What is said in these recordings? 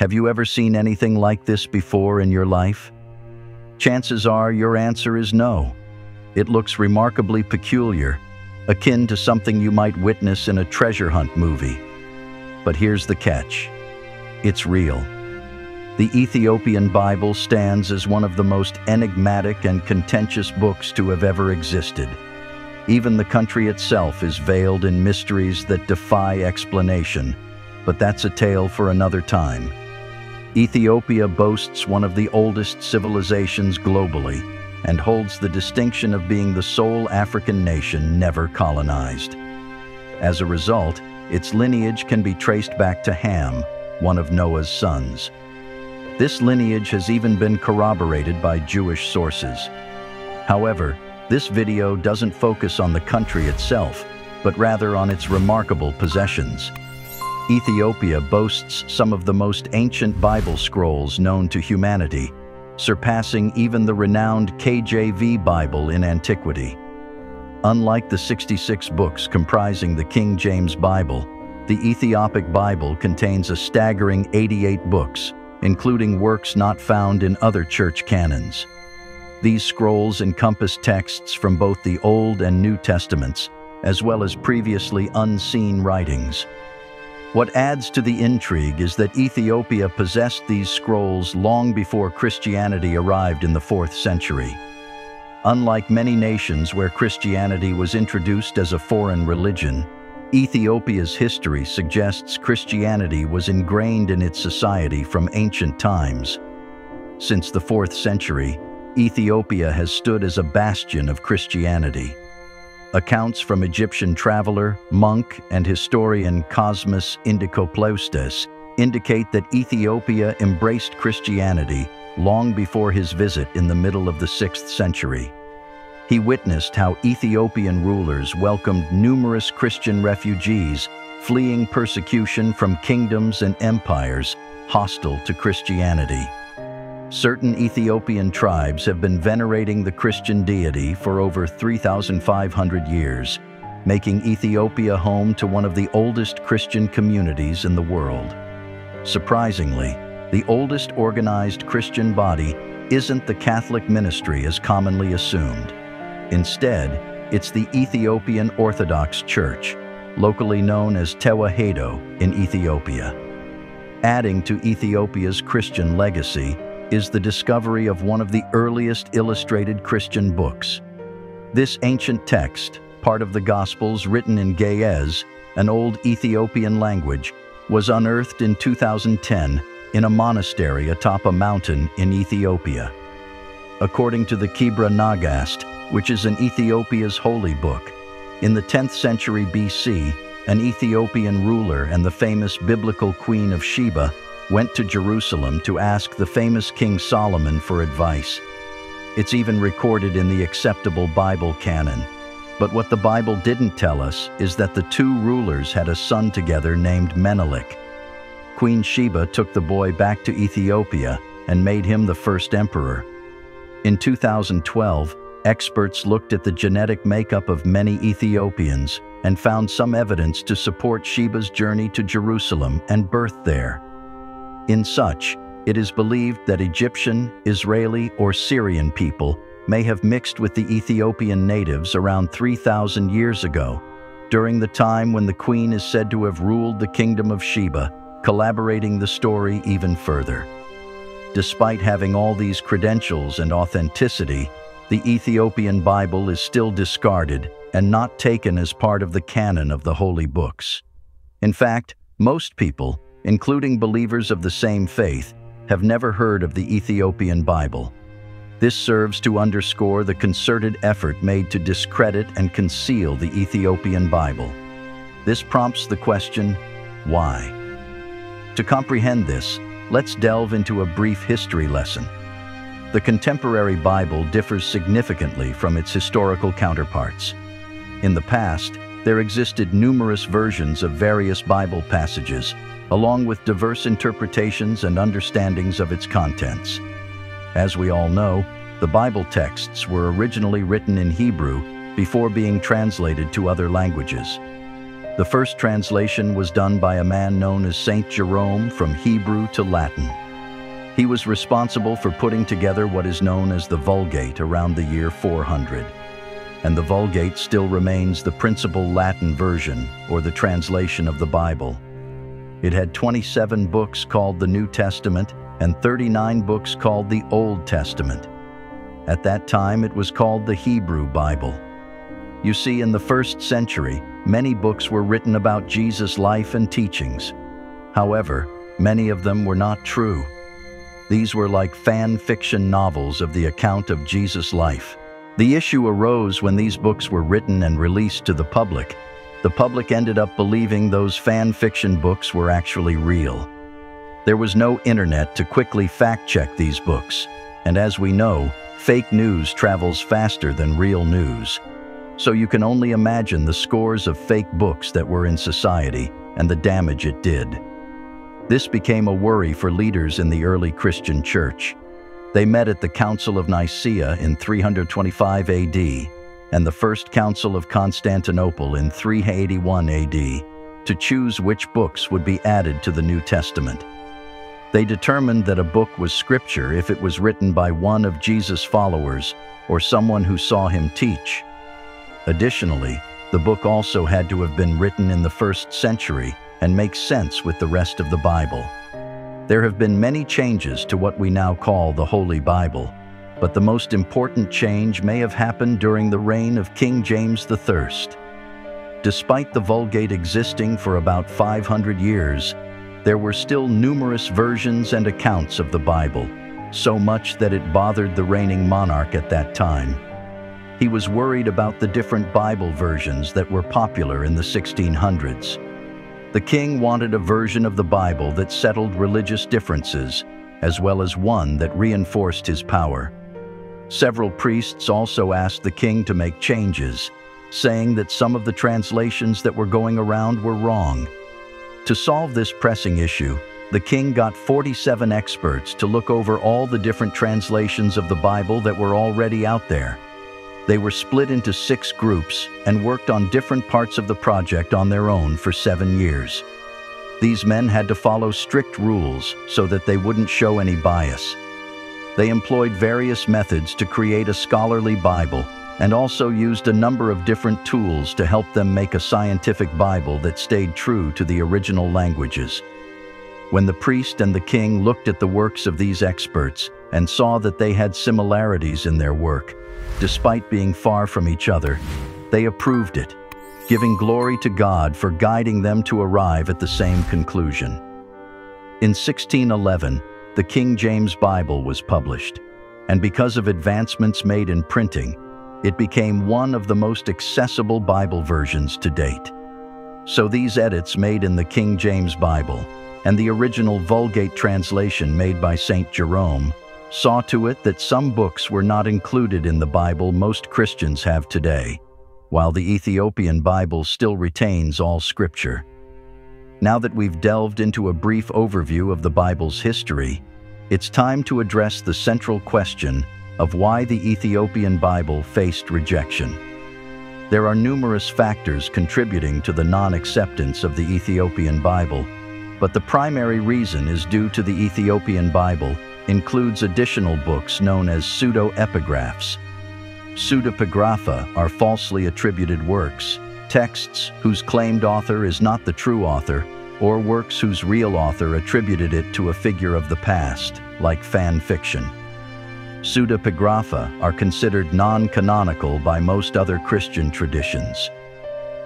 Have you ever seen anything like this before in your life? Chances are your answer is no. It looks remarkably peculiar, akin to something you might witness in a treasure hunt movie. But here's the catch. It's real. The Ethiopian Bible stands as one of the most enigmatic and contentious books to have ever existed. Even the country itself is veiled in mysteries that defy explanation, but that's a tale for another time. Ethiopia boasts one of the oldest civilizations globally and holds the distinction of being the sole African nation never colonized. As a result, its lineage can be traced back to Ham, one of Noah's sons. This lineage has even been corroborated by Jewish sources. However, this video doesn't focus on the country itself, but rather on its remarkable possessions. Ethiopia boasts some of the most ancient Bible scrolls known to humanity, surpassing even the renowned KJV Bible in antiquity. Unlike the 66 books comprising the King James Bible, the Ethiopic Bible contains a staggering 88 books, including works not found in other church canons. These scrolls encompass texts from both the Old and New Testaments, as well as previously unseen writings. What adds to the intrigue is that Ethiopia possessed these scrolls long before Christianity arrived in the 4th century. Unlike many nations where Christianity was introduced as a foreign religion, Ethiopia's history suggests Christianity was ingrained in its society from ancient times. Since the 4th century, Ethiopia has stood as a bastion of Christianity. Accounts from Egyptian traveler, monk, and historian Cosmas Indicopleustes indicate that Ethiopia embraced Christianity long before his visit in the middle of the 6th century. He witnessed how Ethiopian rulers welcomed numerous Christian refugees fleeing persecution from kingdoms and empires hostile to Christianity. Certain Ethiopian tribes have been venerating the Christian deity for over 3,500 years, making Ethiopia home to one of the oldest Christian communities in the world. Surprisingly, the oldest organized Christian body isn't the Catholic ministry as commonly assumed. Instead, it's the Ethiopian Orthodox Church, locally known as Tewahedo in Ethiopia. Adding to Ethiopia's Christian legacy is the discovery of one of the earliest illustrated Christian books. This ancient text, part of the Gospels written in Ge'ez, an old Ethiopian language, was unearthed in 2010 in a monastery atop a mountain in Ethiopia. According to the Kebra Nagast, which is an Ethiopia's holy book, in the 10th century BC, an Ethiopian ruler and the famous biblical queen of Sheba went to Jerusalem to ask the famous King Solomon for advice. It's even recorded in the acceptable Bible canon. But what the Bible didn't tell us is that the two rulers had a son together named Menelik. Queen Sheba took the boy back to Ethiopia and made him the first emperor. In 2012, experts looked at the genetic makeup of many Ethiopians and found some evidence to support Sheba's journey to Jerusalem and birth there. In such, it is believed that Egyptian, Israeli, or Syrian people may have mixed with the Ethiopian natives around 3,000 years ago, during the time when the queen is said to have ruled the kingdom of Sheba, collaborating the story even further. Despite having all these credentials and authenticity, the Ethiopian Bible is still discarded and not taken as part of the canon of the holy books. In fact, most people, including believers of the same faith, have never heard of the Ethiopian Bible. This serves to underscore the concerted effort made to discredit and conceal the Ethiopian Bible. This prompts the question, why? To comprehend this, let's delve into a brief history lesson. The contemporary Bible differs significantly from its historical counterparts. In the past, there existed numerous versions of various Bible passages, along with diverse interpretations and understandings of its contents. As we all know, the Bible texts were originally written in Hebrew before being translated to other languages. The first translation was done by a man known as Saint Jerome from Hebrew to Latin. He was responsible for putting together what is known as the Vulgate around the year 400. And the Vulgate still remains the principal Latin version, or the translation of the Bible. It had 27 books called the New Testament and 39 books called the Old Testament. At that time, it was called the Hebrew Bible. You see, in the first century, many books were written about Jesus' life and teachings. However, many of them were not true. These were like fan fiction novels of the account of Jesus' life. The issue arose when these books were written and released to the public. The public ended up believing those fan fiction books were actually real. There was no internet to quickly fact-check these books, and as we know, fake news travels faster than real news. So you can only imagine the scores of fake books that were in society and the damage it did. This became a worry for leaders in the early Christian church. They met at the Council of Nicaea in 325 AD and the First Council of Constantinople in 381 AD to choose which books would be added to the New Testament. They determined that a book was scripture if it was written by one of Jesus' followers or someone who saw him teach. Additionally, the book also had to have been written in the first century and make sense with the rest of the Bible. There have been many changes to what we now call the Holy Bible, but the most important change may have happened during the reign of King James I. Despite the Vulgate existing for about 500 years, there were still numerous versions and accounts of the Bible, so much that it bothered the reigning monarch at that time. He was worried about the different Bible versions that were popular in the 1600s. The king wanted a version of the Bible that settled religious differences, as well as one that reinforced his power. Several priests also asked the king to make changes, saying that some of the translations that were going around were wrong. To solve this pressing issue, the king got 47 experts to look over all the different translations of the Bible that were already out there. They were split into six groups and worked on different parts of the project on their own for seven years. These men had to follow strict rules so that they wouldn't show any bias. They employed various methods to create a scholarly Bible and also used a number of different tools to help them make a scientific Bible that stayed true to the original languages. When the priest and the king looked at the works of these experts and saw that they had similarities in their work, despite being far from each other, they approved it, giving glory to God for guiding them to arrive at the same conclusion. In 1611, the King James Bible was published, and because of advancements made in printing, it became one of the most accessible Bible versions to date. So these edits made in the King James Bible and the original Vulgate translation made by St. Jerome saw to it that some books were not included in the Bible most Christians have today, while the Ethiopian Bible still retains all scripture. Now that we've delved into a brief overview of the Bible's history, it's time to address the central question of why the Ethiopian Bible faced rejection. There are numerous factors contributing to the non-acceptance of the Ethiopian Bible, but the primary reason is due to the Ethiopian Bible includes additional books known as pseudo-epigraphs. Pseudepigrapha are falsely attributed works, texts whose claimed author is not the true author, or works whose real author attributed it to a figure of the past, like fan fiction. Pseudepigrapha are considered non-canonical by most other Christian traditions.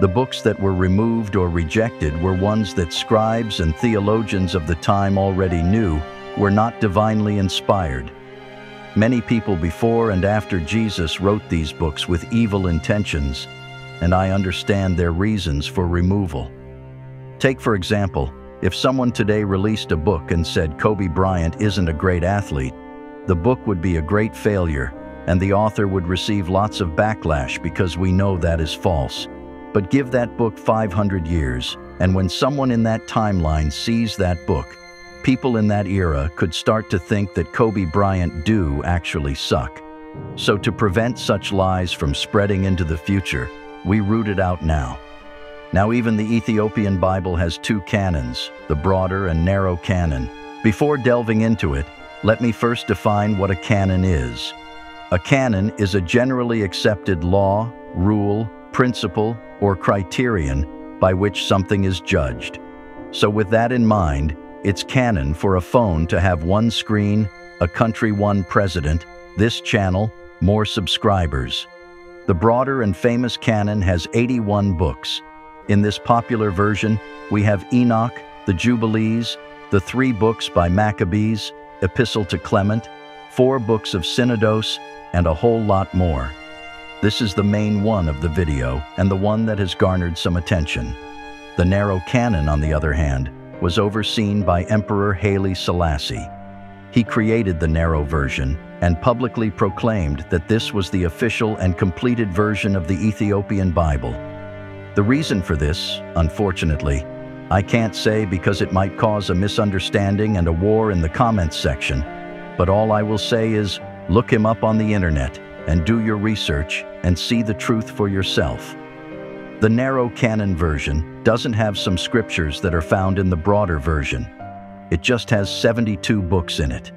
The books that were removed or rejected were ones that scribes and theologians of the time already knew were not divinely inspired. Many people before and after Jesus wrote these books with evil intentions, and I understand their reasons for removal. Take, for example, if someone today released a book and said Kobe Bryant isn't a great athlete, the book would be a great failure, and the author would receive lots of backlash because we know that is false. But give that book 500 years, and when someone in that timeline sees that book, people in that era could start to think that Kobe Bryant do actually suck. So to prevent such lies from spreading into the future, we root it out now. Now even the Ethiopian Bible has two canons, the broader and narrow canon. Before delving into it, let me first define what a canon is. A canon is a generally accepted law, rule, principle, or criterion by which something is judged. So with that in mind, it's canon for a phone to have one screen, a country one president, this channel, more subscribers. The broader and famous canon has 81 books. In this popular version, we have Enoch, the Jubilees, the three books by Maccabees, Epistle to Clement, four books of Synodos, and a whole lot more. This is the main one of the video and the one that has garnered some attention. The narrow canon, on the other hand, was overseen by Emperor Haile Selassie. He created the narrow version and publicly proclaimed that this was the official and completed version of the Ethiopian Bible. The reason for this, unfortunately, I can't say because it might cause a misunderstanding and a war in the comments section, but all I will say is look him up on the internet and do your research and see the truth for yourself. The narrow canon version doesn't have some scriptures that are found in the broader version. It just has 72 books in it.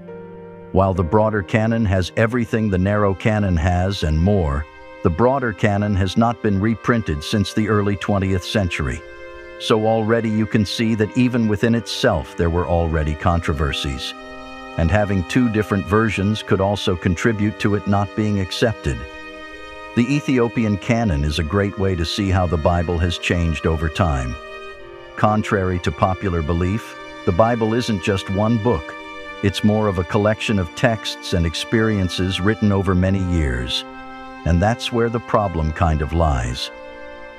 While the broader canon has everything the narrow canon has and more, the broader canon has not been reprinted since the early 20th century. So already you can see that even within itself there were already controversies. And having two different versions could also contribute to it not being accepted. The Ethiopian canon is a great way to see how the Bible has changed over time. Contrary to popular belief, the Bible isn't just one book. It's more of a collection of texts and experiences written over many years. And that's where the problem kind of lies.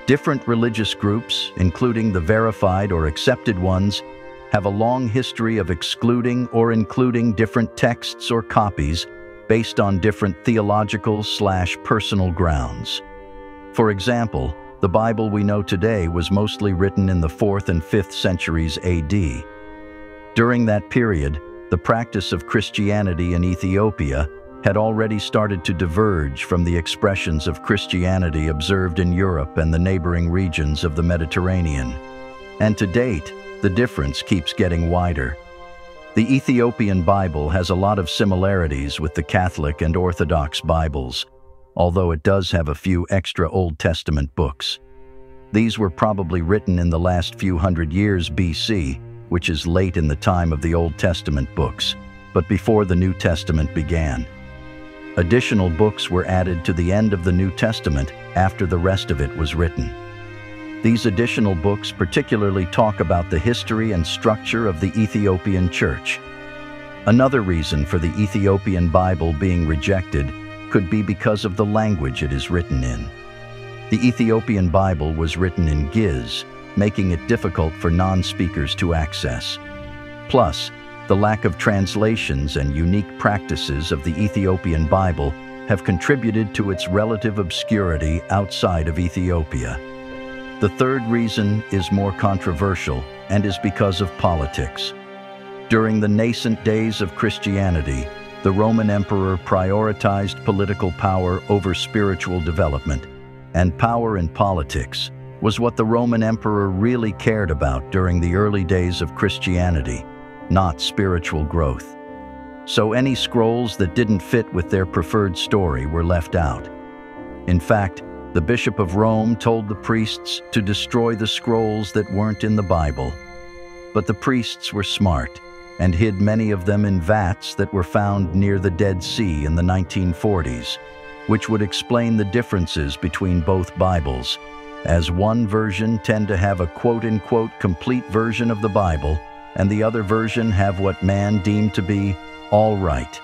Different religious groups, including the verified or accepted ones, have a long history of excluding or including different texts or copies based on different theological slash personal grounds. For example, the Bible we know today was mostly written in the 4th and 5th centuries AD. During that period, the practice of Christianity in Ethiopia had already started to diverge from the expressions of Christianity observed in Europe and the neighboring regions of the Mediterranean. And to date, the difference keeps getting wider. The Ethiopian Bible has a lot of similarities with the Catholic and Orthodox Bibles, although it does have a few extra Old Testament books. These were probably written in the last few hundred years BC, which is late in the time of the Old Testament books, but before the New Testament began. Additional books were added to the end of the New Testament after the rest of it was written. These additional books particularly talk about the history and structure of the Ethiopian Church. Another reason for the Ethiopian Bible being rejected could be because of the language it is written in. The Ethiopian Bible was written in Ge'ez, making it difficult for non-speakers to access. Plus, the lack of translations and unique practices of the Ethiopian Bible have contributed to its relative obscurity outside of Ethiopia. The third reason is more controversial and is because of politics. During the nascent days of Christianity, the Roman emperor prioritized political power over spiritual development, and power in politics was what the Roman emperor really cared about during the early days of Christianity, not spiritual growth. So any scrolls that didn't fit with their preferred story were left out. In fact, the Bishop of Rome told the priests to destroy the scrolls that weren't in the Bible. But the priests were smart and hid many of them in vats that were found near the Dead Sea in the 1940s, which would explain the differences between both Bibles, as one version tend to have a quote-unquote complete version of the Bible, and the other version have what man deemed to be all right.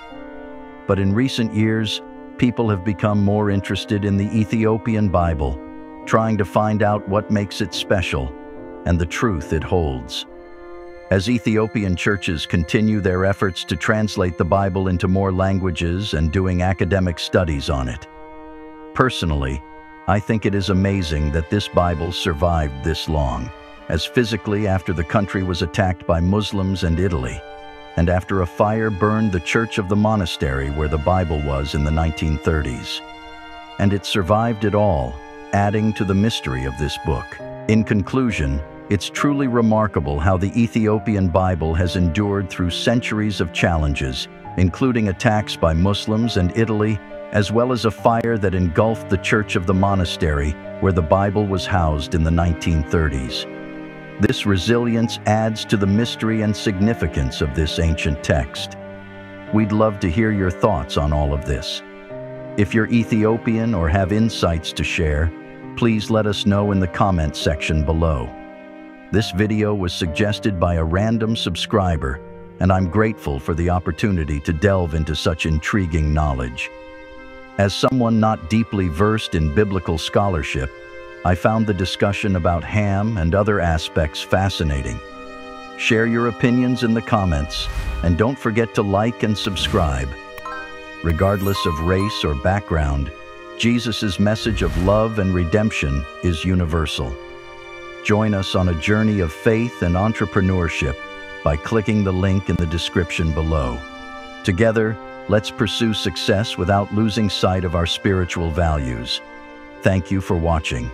But in recent years, people have become more interested in the Ethiopian Bible, trying to find out what makes it special and the truth it holds. As Ethiopian churches continue their efforts to translate the Bible into more languages and doing academic studies on it. Personally, I think it is amazing that this Bible survived this long, as physically after the country was attacked by Muslims and Italy, and after a fire burned the church of the monastery where the Bible was in the 1930s. And it survived it all, adding to the mystery of this book. In conclusion, it's truly remarkable how the Ethiopian Bible has endured through centuries of challenges, including attacks by Muslims and Italy, as well as a fire that engulfed the Church of the Monastery, where the Bible was housed in the 1930s. This resilience adds to the mystery and significance of this ancient text. We'd love to hear your thoughts on all of this. If you're Ethiopian or have insights to share, please let us know in the comment section below. This video was suggested by a random subscriber, and I'm grateful for the opportunity to delve into such intriguing knowledge. As someone not deeply versed in biblical scholarship, I found the discussion about Ham and other aspects fascinating. Share your opinions in the comments, and don't forget to like and subscribe. Regardless of race or background, Jesus' message of love and redemption is universal. Join us on a journey of faith and entrepreneurship by clicking the link in the description below. Together, let's pursue success without losing sight of our spiritual values. Thank you for watching.